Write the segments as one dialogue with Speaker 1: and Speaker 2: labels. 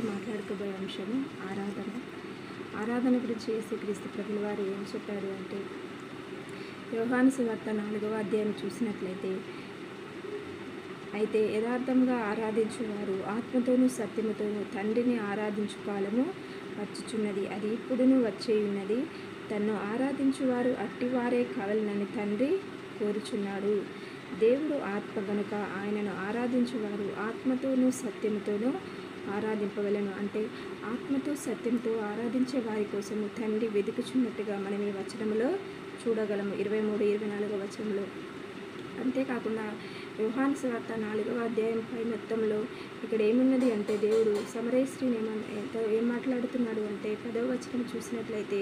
Speaker 1: మాట్లాడుకోబోయే అంశము ఆరాధన. ఆరాధన గురించి యేసుక్రీస్తు ప్రభుల వారు ఏం చెప్పారు అంటే యోహాను సువార్త నాలుగవ అధ్యాయం చూసినట్లయితే అయితే యథార్థంగా ఆరాధించువారు ఆత్మతోనూ సత్యముతోనూ తండ్రిని ఆరాధించు కాలము వచ్చుచున్నది. అది ఇప్పుడును వచ్చే ఉన్నది తన్ను ఆరాధించువారు అట్టివారే కావాలనని తండ్రి కోరుచున్నాడు. దేవుడు ఆత్మ గనుక ఆయనను ఆరాధించువారు ఆత్మతోనూ సత్యముతోనూ ఆరాధింపవలను అంటే ఆత్మతో సత్యంతో ఆరాధించే వారి కోసము తండ్రి వెతుకుచున్నట్టుగా మనం ఈ వచనంలో చూడగలము. ఇరవై మూడు ఇరవై నాలుగో వచనంలో అంతేకాకుండా యోహాను సువార్త నాలుగవ అధ్యాయం పై మొత్తంలో ఇక్కడ ఏమున్నది అంటే దేవుడు సమరేశ్రీని ఏమ ఎంత ఏం మాట్లాడుతున్నాడు అంటే పదవ వచనం చూసినట్లయితే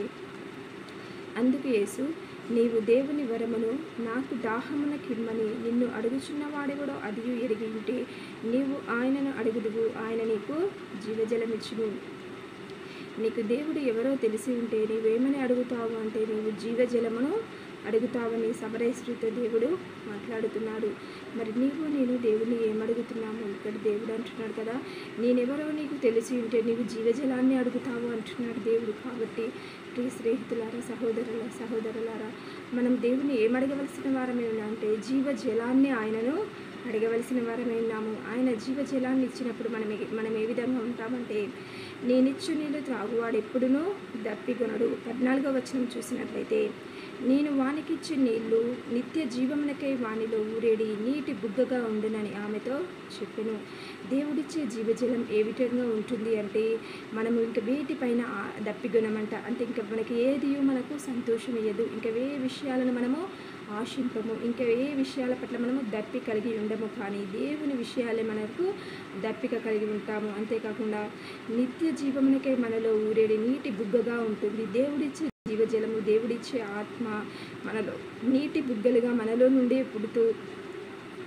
Speaker 1: అందుకు యేసు నీవు దేవుని వరమును నాకు దాహమున కిమ్మని నిన్ను అడుగుచున్నవాడెవడో అది ఎరిగి ఉంటే నీవు ఆయనను అడుగుదువు ఆయన నీకు జీవజలమిచ్చును. నీకు దేవుడు ఎవరో తెలిసి ఉంటే నీవేమని అడుగుతావు అంటే నీవు జీవజలమును అడుగుతావని సమరేశ్వరితో దేవుడు మాట్లాడుతున్నాడు. మరి నీవు నేను దేవుని ఏమడుగుతున్నాము? ఇక్కడ దేవుడు అంటున్నాడు కదా నేనెవరో నీకు తెలిసి ఉంటే నీవు జీవజలాన్ని అడుగుతావు అంటున్నాడు దేవుడు. కాబట్టి ప్రియ స్నేహితులారా సహోదరుల సహోదరులారా మనం దేవుని ఏమడగవలసిన వారమే ఉన్నా అంటే జీవజలాన్ని ఆయనను అడగవలసిన వారమే ఉన్నాము. ఆయన జీవజలాన్ని ఇచ్చినప్పుడు మనం మనం ఏ విధంగా ఉంటామంటే నేనిచ్చు నీళ్ళు త్రాగువాడు ఎప్పుడునూ దప్పిగొనడు పద్నాలుగో వచనం చూసినట్లయితే నేను వానికిచ్చి నీళ్ళు నిత్య జీవమునకై వానిలో ఊరేడి నీటి బుగ్గగా ఉండునని ఆమెతో చెప్పెను. దేవుడిచ్చే జీవజలం ఏ విధంగా ఉంటుంది అంటే మనము ఇంక వీటిపైన దప్పిగొనమంట అంటే ఇంకా మనకి ఏది మనకు సంతోషం ఇయ్యదు. ఇంకా ఏ విషయాలను మనము ఆశింపము. ఇంకా ఏ విషయాల పట్ల మనము దప్పి కలిగి ఉండము. కానీ దేవుని విషయాలే మనకు దప్పిక కలిగి ఉంటాము. అంతేకాకుండా నిత్య జీవమునకై మనలో ఊరేడి నీటి బుగ్గగా ఉంటుంది. దేవుడిచ్చే జీవజలము దేవుడిచ్చే ఆత్మ మనలో నీటి బుగ్గలుగా మనలో నుండి పుడుతూ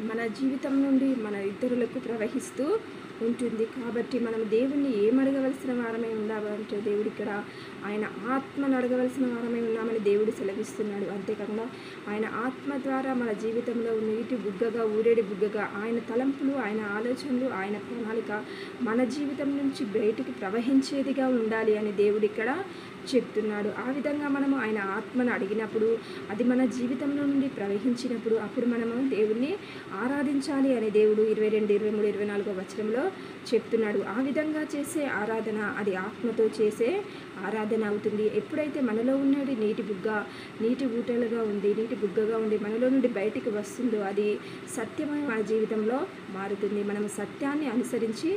Speaker 1: మన జీవితం నుండి మన ఇతరులకు ప్రవహిస్తూ ఉంటుంది. కాబట్టి మనం దేవుణ్ణి ఏమడగవలసిన వారమే ఉండాలంటే దేవుడు ఇక్కడ ఆయన ఆత్మను అడగవలసిన వారమే ఉన్నామని దేవుడు సెలవిస్తున్నాడు. అంతేకాకుండా ఆయన ఆత్మ ద్వారా మన జీవితంలో నీటి బుగ్గగా ఊరేడి బుగ్గగా ఆయన తలంపులు ఆయన ఆలోచనలు ఆయన ప్రణాళిక మన జీవితం నుంచి బయటికి ప్రవహించేదిగా ఉండాలి అని దేవుడు ఇక్కడ చెప్తున్నాడు. ఆ విధంగా మనము ఆయన ఆత్మను అడిగినప్పుడు అది మన జీవితంలో నుండి ప్రవహించినప్పుడు అప్పుడు మనము దేవుణ్ణి ఆరాధించాలి అని దేవుడు. ఇరవై రెండు ఇరవై మూడు ఇరవై నాలుగో వచనంలో చెప్తున్నాడు ఆ విధంగా చేసే ఆరాధన అది ఆత్మతో చేసే ఆరాధన అవుతుంది. ఎప్పుడైతే మనలో ఉన్నది నీటి బుగ్గ నీటి ఊటలుగా ఉంది నీటి బుగ్గగా ఉండి మనలో నుండి బయటికి వస్తుందో అది సత్యమై మన జీవితంలో మారుతుంది. మనం సత్యాన్ని అనుసరించి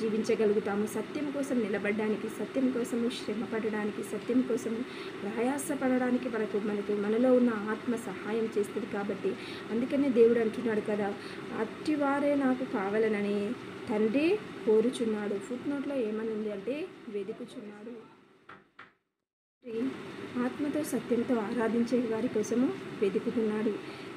Speaker 1: జీవించగలుగుతాము. సత్యం కోసం నిలబడడానికి సత్యం కోసం శ్రమపడడానికి సత్యం కోసం ప్రయాసపడడానికి మనకు మనకు మనలో ఉన్న ఆత్మ సహాయం చేస్తుంది కాబట్టి. అందుకనే దేవుడు అంటున్నాడు కదా అట్టివారే నాకు కావాలనని తండ్రి కోరుచున్నాడు. ఫుట్ నోట్లో ఏమని ఉంది అంటే వెదుకుచున్నాడు. ఆత్మతో సత్యంతో ఆరాధించే వారి కోసము వెతుకుతున్నాడు.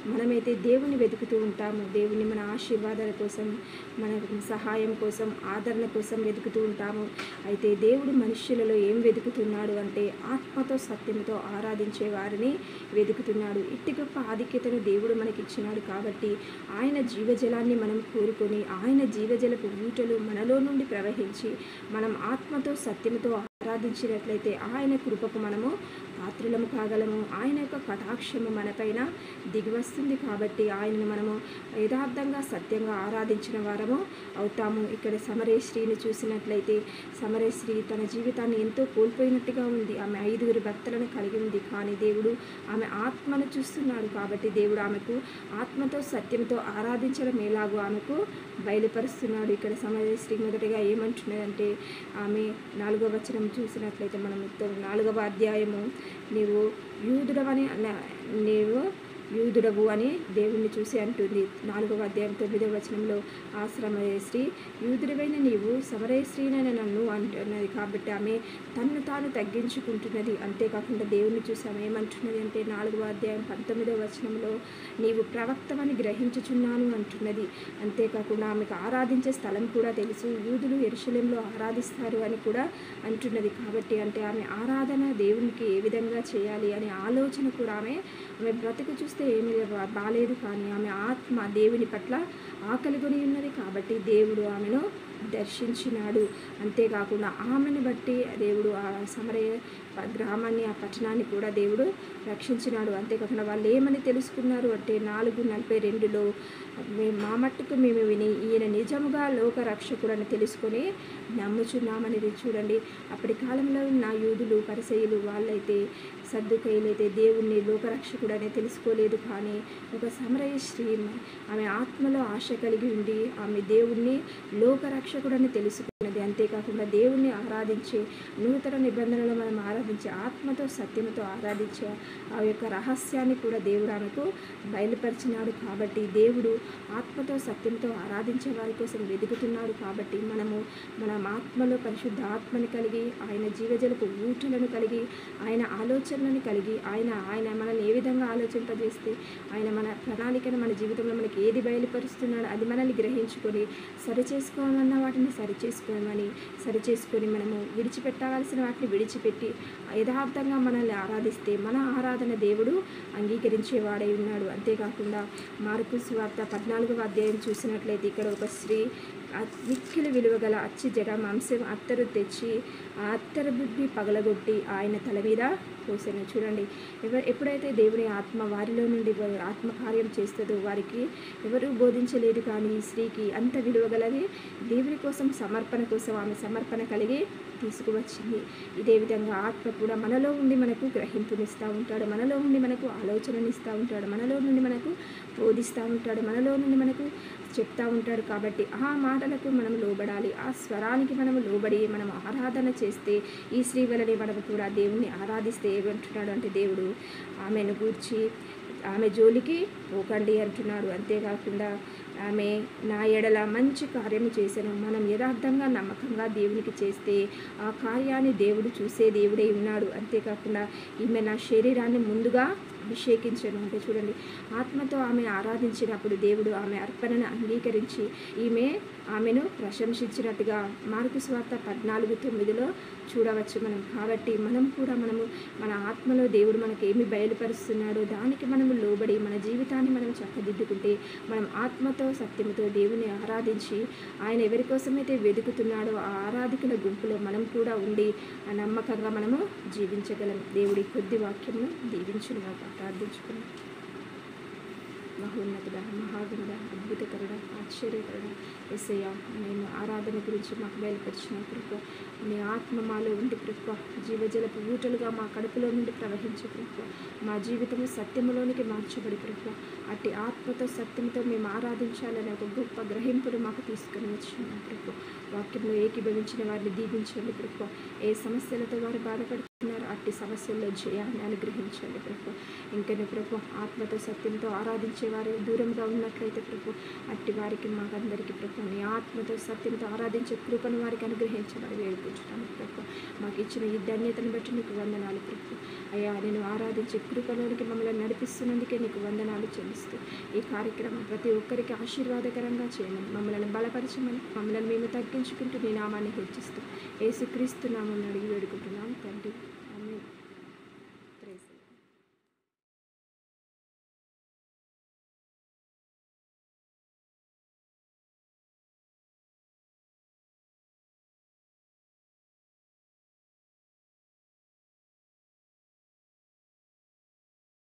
Speaker 1: మనమైతే దేవుని వెతుకుతూ ఉంటాము. దేవుని మన ఆశీర్వాదాల కోసం మన సహాయం కోసం ఆదరణ కోసం వెతుకుతూ ఉంటాము. అయితే దేవుడు మనుష్యులలో ఏం వెతుకుతున్నాడు అంటే ఆత్మతో సత్యంతో ఆరాధించే వారిని వెతుకుతున్నాడు. ఇట్టి గొప్ప ఆధిక్యతను దేవుడు మనకిచ్చినాడు కాబట్టి ఆయన జీవజలాన్ని మనం కోరుకొని ఆయన జీవజలపు ఊటలు మనలో నుండి ప్రవహించి మనం ఆత్మతో సత్యంతో ఆరాధించినట్లయితే ఆయన కృపకు మనము పాత్రులము కాగలము. ఆయన యొక్క కటాక్షము మనపైన దిగివస్తుంది కాబట్టి ఆయనను మనము యథార్థంగా సత్యంగా ఆరాధించిన వారము అవుతాము. ఇక్కడ సమరేశ్రీని చూసినట్లయితే సమరేశ్రీ తన జీవితాన్ని ఎంతో కోల్పోయినట్టుగా ఉంది. ఆమె ఐదుగురు భక్తులను కలిగి ఉంది. కానీ దేవుడు ఆమె ఆత్మను చూస్తున్నాడు కాబట్టి దేవుడు ఆమెకు ఆత్మతో సత్యంతో ఆరాధించడం ఎలాగో ఆమెకు బయలుపరుస్తున్నాడు. ఇక్కడ సమరేశ్రీ మొదటిగా ఏమంటున్నదంటే ఆమె నాలుగవ వచనం చూసినట్లయితే మనం నాలుగవ అధ్యాయము నీవు యూదుడవని నీవు యూదుడవు అని దేవుణ్ణి చూసి అంటుంది. నాలుగవ అధ్యాయం తొమ్మిదవ వచనంలో ఆశ్రమ శ్రీ నీవు సమరయశ్రీనైన నన్ను అంటున్నది కాబట్టి ఆమె తన్ను తాను తగ్గించుకుంటున్నది. అంతేకాకుండా దేవుణ్ణి చూసి ఆమె ఏమంటున్నది అంటే నాలుగవ అధ్యాయం పంతొమ్మిదవ వచనంలో నీవు ప్రవక్తమని గ్రహించుచున్నాను అంటున్నది. అంతేకాకుండా ఆమెకు ఆరాధించే స్థలం కూడా తెలుసు. యూదులు ఎరుశలేంలో ఆరాధిస్తారు అని కూడా అంటున్నది కాబట్టి అంటే ఆమె ఆరాధన దేవునికి ఏ విధంగా చేయాలి అనే ఆలోచన కూడా ఆమె ఆమె బ్రతుకు చూస్తే ఏమీ బా- బాలేదు కానీ ఆమె ఆత్మ దేవుని పట్ల ఆకలిగొని ఉన్నది కాబట్టి దేవుడు ఆమెను దర్శించినాడు. అంతేకాకుండా ఆమెను బట్టి దేవుడు ఆ సమరయ గ్రామాన్ని ఆ పట్టణాన్ని కూడా దేవుడు రక్షించినాడు. అంతేకాకుండా వాళ్ళు ఏమని తెలుసుకున్నారు అంటే నాలుగు నలభై రెండులో మేము మా మట్టుకు మేము విని ఈయన నిజముగా లోక రక్షకుడని తెలుసుకొని నమ్ముచున్నామని చూడండి. అప్పటి కాలంలో ఉన్న యూదులు పరిసయులు వాళ్ళైతే సర్దుకైలైతే దేవుణ్ణి లోకరక్షకుడని తెలుసుకోలేదు. కానీ ఒక సమరయ స్త్రీ ఆమె ఆత్మలో ఆశ కలిగి ఉండి ఆమె దేవుణ్ణి లోకరక్షకుడని తెలుసుకు అంతేకాకుండా దేవుణ్ణి ఆరాధించే నూతన నిబంధనలు మనం ఆరాధించే ఆత్మతో సత్యంతో ఆరాధించే ఆ యొక్క రహస్యాన్ని కూడా దేవుడు ఆమెకు బయలుపరిచినాడు కాబట్టి దేవుడు ఆత్మతో సత్యంతో ఆరాధించే వారి కోసం వెతుకుతున్నాడు కాబట్టి మనము మన ఆత్మలో పరిశుద్ధ ఆత్మని కలిగి ఆయన జీవజలపు ఊటలను కలిగి ఆయన ఆలోచనలను కలిగి ఆయన ఆయన మనల్ని ఏ విధంగా ఆలోచింపజేస్తే ఆయన మన ప్రణాళికను మన జీవితంలో మనకి ఏది బయలుపరుస్తున్నాడో అది మనల్ని గ్రహించుకొని సరిచేసుకోవాలన్న వాటిని సరి మనల్ని సరి చేసుకొని మనము విడిచిపెట్టవలసిన వాటిని విడిచిపెట్టి యథార్థంగా మనల్ని ఆరాధిస్తే మన ఆరాధన దేవుడు అంగీకరించేవాడై ఉన్నాడు. అంతేకాకుండా మార్కు సువార్త పద్నాలుగవ అధ్యాయం చూసినట్లయితే ఇక్కడ ఒక స్త్రీ మిక్కిలి విలువగల అచ్చి జడ మాంసం అత్తరు తెచ్చి ఆ అత్తరు బుద్ధి పగలగొట్టి ఆయన తల మీద పోసాను. చూడండి ఎవరు ఎప్పుడైతే దేవుని ఆత్మ వారిలో నుండి ఆత్మకార్యం చేస్తుందో వారికి ఎవరు బోధించలేదు కానీ స్త్రీకి అంత విలువగలది దేవుని కోసం సమర్పణ కోసం ఆమె సమర్పణ కలిగి తీసుకువచ్చింది. ఇదే విధంగా ఆత్మ కూడా మనలో ఉండి మనకు గ్రహింపునిస్తూ ఉంటాడు మనలో ఉండి మనకు ఆలోచననిస్తూ ఉంటాడు మనలో నుండి మనకు బోధిస్తూ ఉంటాడు మనలో నుండి మనకు చెప్తా ఉంటాడు కాబట్టి ఆ మాటలకు మనం లోబడాలి. ఆ స్వరానికి మనము లోబడి మనం ఆరాధన చేస్తే ఈ శ్రీవలని వలనే మనము కూడా దేవుణ్ణి ఆరాధిస్తే ఏమంటున్నాడు అంటే దేవుడు ఆమెను గూర్చి ఆమె జోలికి పోకండి అంటున్నాడు. అంతేకాకుండా ఆమె నా ఎడల మంచి కార్యము చేశాను మనం యథార్థంగా నమ్మకంగా దేవునికి చేస్తే ఆ కార్యాన్ని దేవుడు చూసే దేవుడే ఉన్నాడు. అంతేకాకుండా ఈమె నా శరీరాన్ని ముందుగా అభిషేకించను అంటే చూడండి ఆత్మతో ఆమె ఆరాధించినప్పుడు దేవుడు ఆమె అర్పణను అంగీకరించి ఈమె ఆమెను ప్రశంసించినట్టుగా మార్కు స్వార్థ పద్నాలుగు తొమ్మిదిలో చూడవచ్చు మనం. కాబట్టి మనం కూడా మనము మన ఆత్మలో దేవుడు మనకి ఏమి బయలుపరుస్తున్నాడో దానికి మనము లోబడి మన జీవితాన్ని మనం చక్కదిద్దుకుంటే మనం ఆత్మతో సత్యముతో దేవుని ఆరాధించి ఆయన ఎవరి కోసమైతే వెతుకుతున్నాడో ఆ ఆరాధికుల గుంపులో మనం కూడా ఉండి ఆ నమ్మకంగా మనము జీవించగలం. దేవుడి కొద్ది వాక్యము దీవించునుగా ప్రార్థించుకున్నాం మహోన్నతుడ మహాగుణుడ అద్భుతకరుడ ఆశ్చర్యకరుడ ఎస్ఐయ నేను ఆరాధన గురించి మాకు బయలుపరిచిన కృప నీ ఆత్మ మాలో ఉండి కృప జీవజలపు ఊటలుగా మా కడుపులో నుండి ప్రవహించే కృప మా జీవితము సత్యములోనికి మార్చబడి కృప అట్టి ఆత్మతో సత్యంతో మేము ఆరాధించాలనే ఒక గొప్ప గ్రహింపును మాకు తీసుకుని వచ్చిన కృప వాక్యంలో ఏకీభవించిన వారిని దీవించండి కృప ఏ సమస్యలతో వారు బాధపడుతున్నారు అట్టి సమస్యల్లో జయాన్ని అనుగ్రహించండి ప్రభు. ఇంకనే ప్రభు ఆత్మతో సత్యంతో ఆరాధించే వారు దూరంగా ఉన్నట్లయితే ప్రభు అట్టి వారికి మాకందరికీ ప్రభు నీ ఆత్మతో సత్యంతో ఆరాధించే కృపను వారికి అనుగ్రహించమని వేడుకుంటున్నాను ప్రభు. మాకు ఇచ్చిన ఈ ధన్యతను బట్టి నీకు వందనాలు ప్రభు. అయ్యా నేను ఆరాధించే కృపలోనికి మమ్మల్ని నడిపిస్తున్నందుకే నీకు వందనాలు చెల్లిస్తూ ఈ కార్యక్రమం ప్రతి ఒక్కరికి ఆశీర్వాదకరంగా చేయమని మమ్మల్ని బలపరచమని మమ్మల్ని మేము తగ్గించుకుంటూ నీ నామాన్ని హెచ్చిస్తూ యేసుక్రీస్తు నామం అడిగి వేడుకుంటున్నాం. తండ్రి.